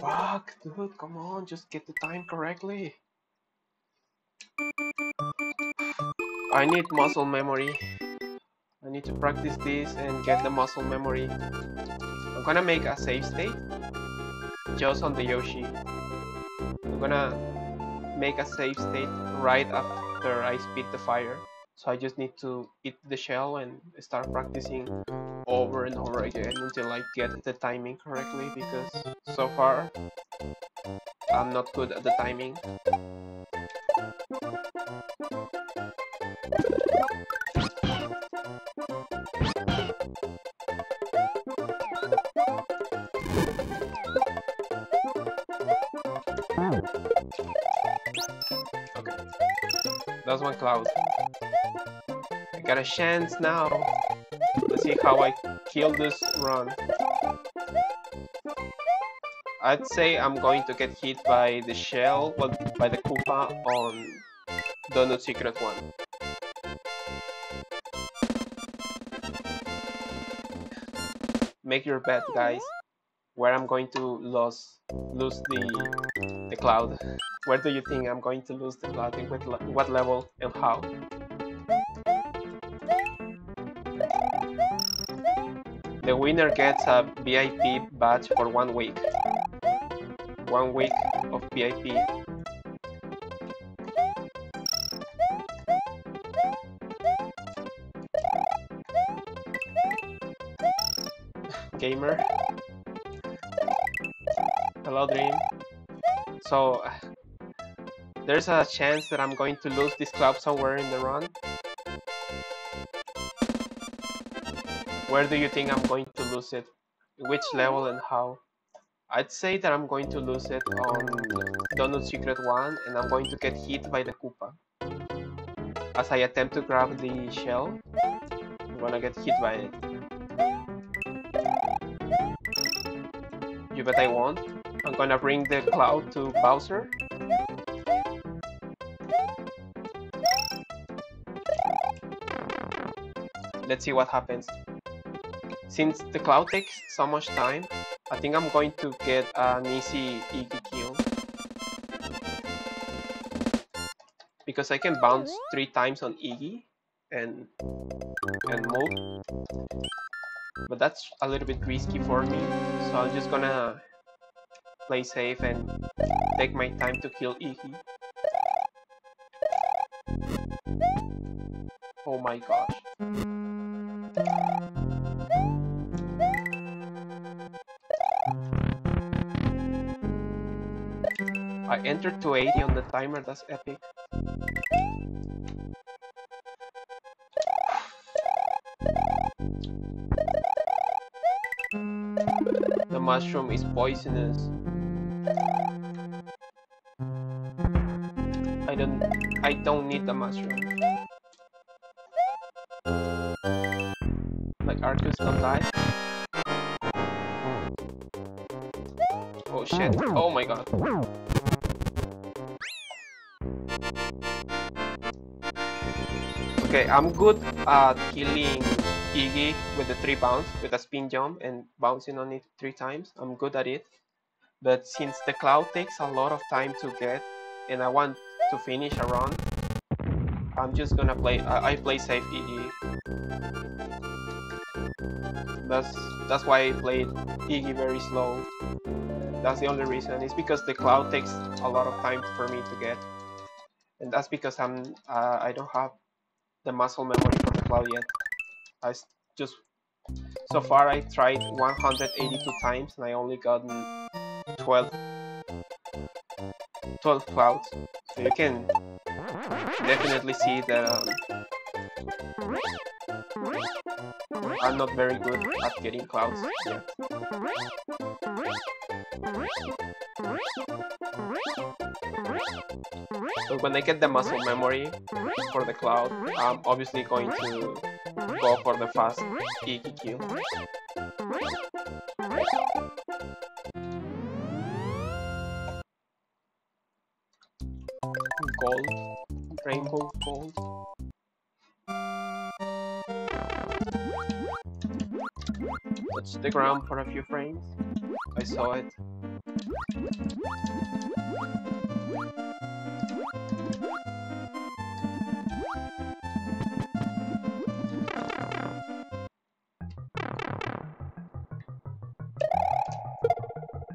Fuck, dude, come on, just get the time correctly. I need muscle memory. I need to practice this and get the muscle memory. I'm gonna make a save state just on the Yoshi. I'm gonna make a save state right after I spit the fire. So I just need to eat the shell and start practicing over and over again until I get the timing correctly because so far I'm not good at the timing. Okay, that's one cloud. Got a chance now. Let's see how I kill this run. I'd say I'm going to get hit by the shell, well, by the Koopa on Donut Secret 1. Make your bet, guys, where I'm going to lose, lose the, the cloud. Where do you think I'm going to lose the cloud, what, what level and how? The winner gets a VIP badge for one week. One week of VIP. Gamer. Hello, Dream. So, there's a chance that I'm going to lose this club somewhere in the run. Where do you think I'm going to lose it? Which level and how? I'd say that I'm going to lose it on Donut Secret 1 and I'm going to get hit by the Koopa. As I attempt to grab the shell, I'm gonna get hit by it. You bet I won't. I'm gonna bring the cloud to Bowser. Let's see what happens. Since the cloud takes so much time, I think I'm going to get an easy Iggy kill. Because I can bounce three times on Iggy and and move. But that's a little bit risky for me, so I'm just gonna play safe and take my time to kill Iggy. Oh my gosh. I entered 280 on the timer, that's epic. The mushroom is poisonous. I don't I don't need the mushroom. Like Arcus don't die. Oh shit. Oh my god. Okay, I'm good at killing Iggy with the three bounce, with a spin jump and bouncing on it three times. I'm good at it. But since the cloud takes a lot of time to get, and I want to finish a run, I'm just gonna play. I, I play safe Iggy. That's that's why I played Iggy very slow. That's the only reason. It's because the cloud takes a lot of time for me to get, and that's because I'm uh, I don't have the muscle memory for the cloud yet. I just so far I tried 182 times and I only gotten 12 12 clouds. So you can definitely see that um, I'm not very good at getting clouds yet. So when I get the muscle memory for the cloud, I'm obviously going to go for the fast E Q Q. Gold, rainbow gold. Touch the ground for a few frames. I saw it.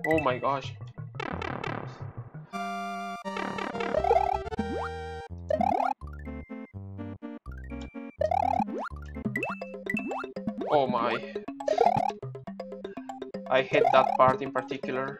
Oh my gosh. Oh my. I hate that part in particular.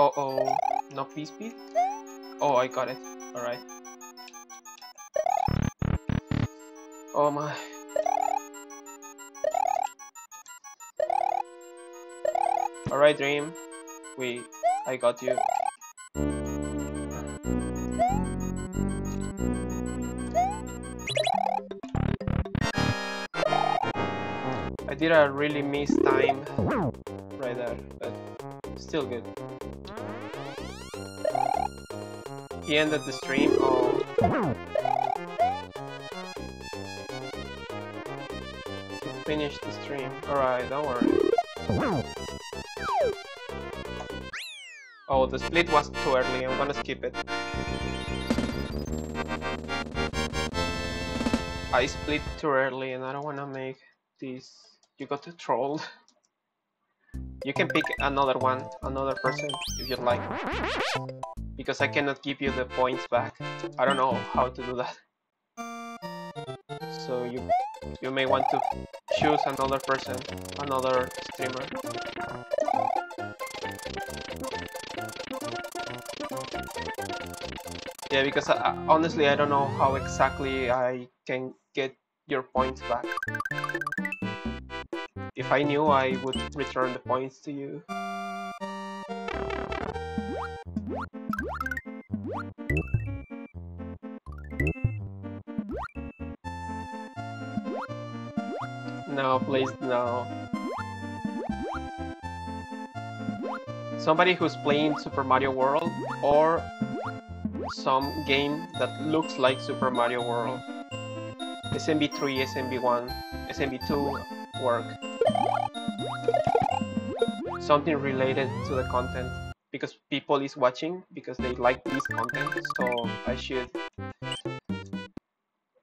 Uh oh, no P-speed? Oh, I got it. Alright. Oh my. Alright, Dream. We, I got you. I did a really miss time right there, but still good. He of the stream. Oh. He finished the stream. Alright, don't worry. Oh, the split was too early. I'm gonna skip it. I split too early and I don't wanna make this. You got to troll. You can pick another one, another person, if you'd like. Because I oh. cannot give you the points back. I don't know how to do that. So you you may want to choose another person, another streamer. Yeah, because I, honestly I don't know how exactly I can get your points back. If I knew, I would return the points to you. No, please, no. Somebody who's playing Super Mario World or some game that looks like Super Mario World. SMB3, SMB1, SMB2 work. Something related to the content because people is watching because they like this content so I should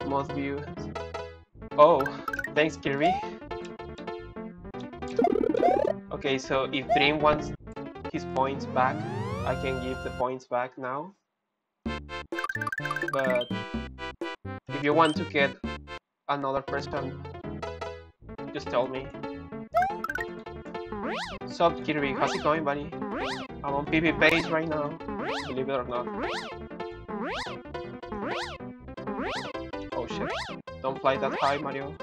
most view. Oh thanks Kirby. Okay so if Dream wants his points back I can give the points back now. But if you want to get another person just tell me. Sup Kirby, how's it going buddy? I'm on PB base right now, believe it or not. Oh shit, don't fly that high Mario.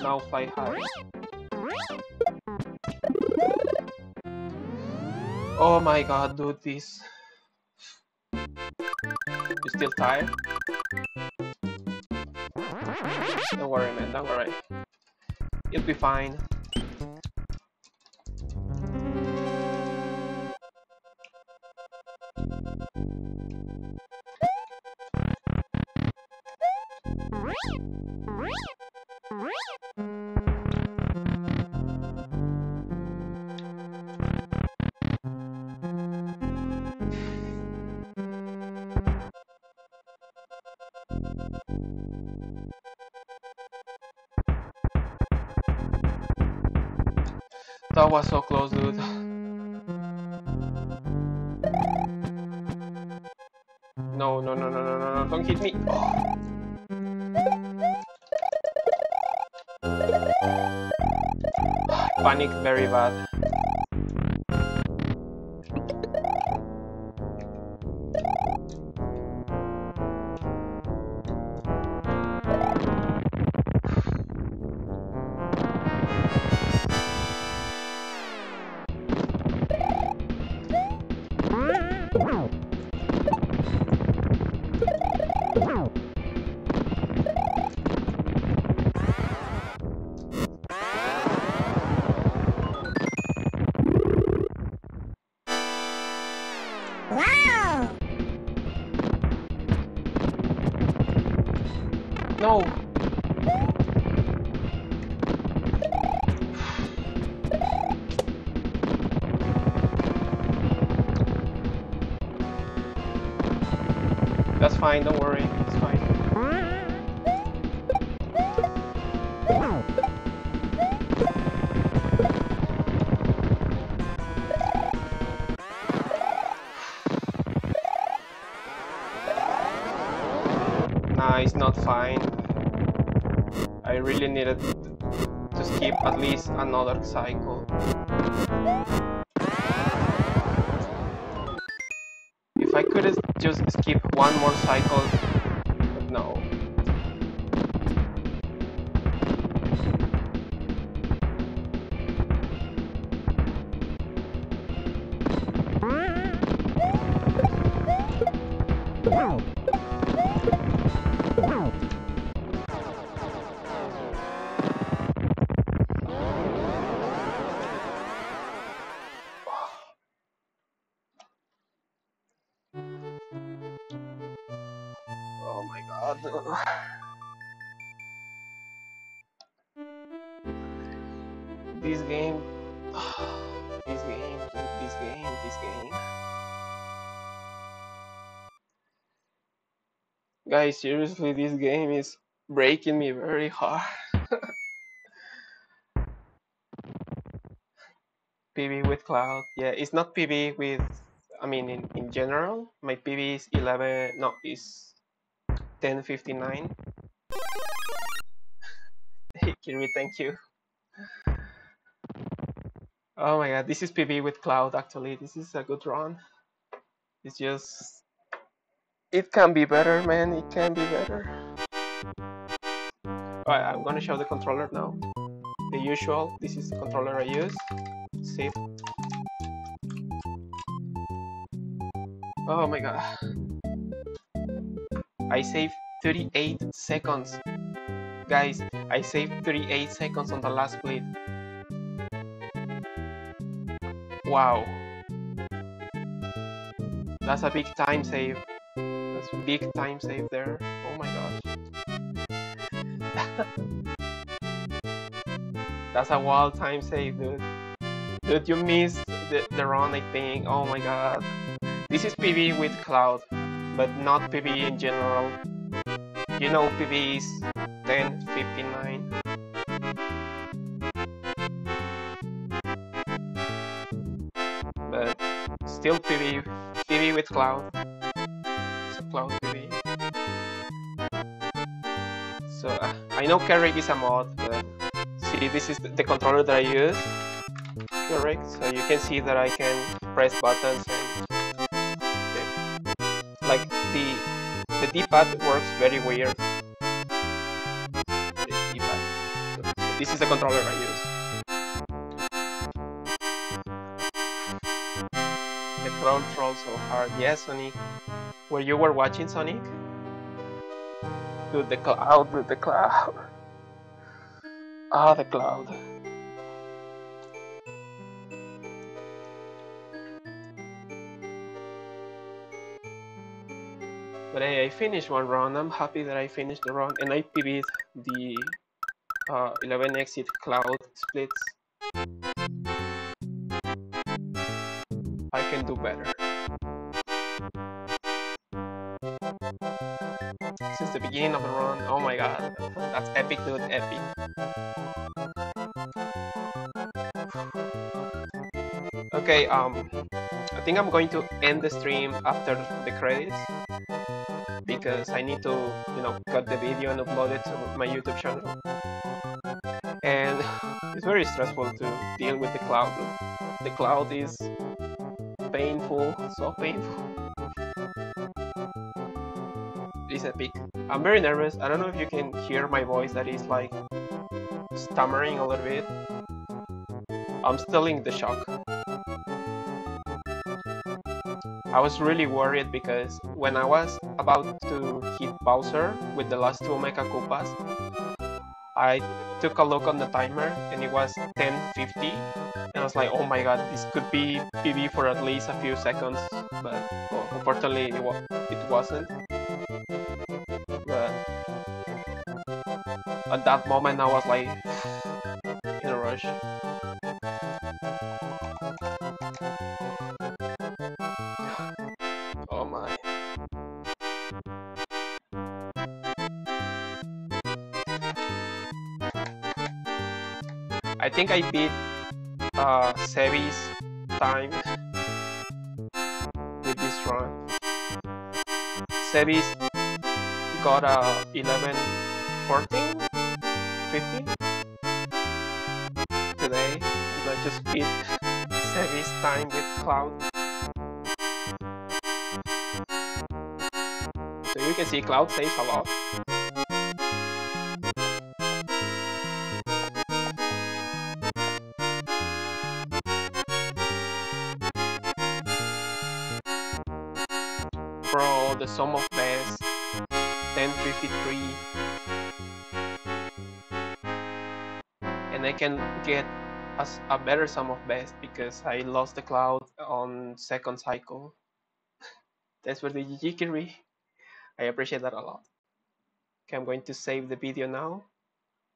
Now fly high. Oh my god, dude, this... You still tired? Don't worry man, don't worry. You'll be fine. That was so close, dude. No, no, no, no, no, no, no, don't hit me. Oh. Panic very bad. Fine, don't worry, it's fine. Nah, it's not fine. I really needed to skip at least another cycle. Just skip one more cycle, no. my. This game. This game, dude, this game, this game. Guys, seriously, this game is breaking me very hard. PB with cloud. Yeah, it's not PB with. I mean, in, in general, my PB is 11. No, is 1059. Hey, Kirby, thank you. Oh my god, this is PB with cloud actually. This is a good run. It's just. It can be better, man. It can be better. Alright, I'm gonna show the controller now. The usual. This is the controller I use. See? Oh my god. I saved 38 seconds. Guys, I saved 38 seconds on the last split. Wow. That's a big time save. That's a big time save there. Oh my gosh. That's a wild time save, dude. Dude, you missed the, the run, I think. Oh my god. This is PB with Cloud, but not PB in general. You know PB is 1059. But still PB, PB with Cloud. It's Cloud PB. So uh, I know Carrick is a mod, but see this is the, controller that I use. Correct. So you can see that I can press buttons the- the D-pad works very weird. This D-pad. So this is the controller I use. The controls so hard. Yes, Sonic. Where you were watching Sonic? Dude, the cloud, dude, the cloud. Ah, the cloud. But hey, I finished one round. I'm happy that I finished the round and I PB'd the uh, 11 exit cloud splits. I can do better. Since the beginning of the run, oh my god, that's epic dude, epic. Okay, um, I think I'm going to end the stream after the credits because I need to, you know, cut the video and upload it to my YouTube channel. And it's very stressful to deal with the cloud. The cloud is painful, so painful. It's epic. I'm very nervous. I don't know if you can hear my voice that is like stammering a little bit. I'm still in the shock. I was really worried because when I was about to hit Bowser with the last two Mechakoopas, I took a look on the timer and it was 10.50 and I was like, oh my god, this could be PB for at least a few seconds, but well, unfortunately it, wa it wasn't. But At that moment, I was like in a rush. I think I beat uh, Sebi's time with this run. Sebi's got a uh, 11, 14, 15 today, and I just beat Sebi's time with Cloud. So you can see Cloud saves a lot. The sum of best 1053 and I can get a, a better sum of best because I lost the cloud on second cycle. That's for the Jikiri I appreciate that a lot. Okay I'm going to save the video now